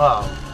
Wow.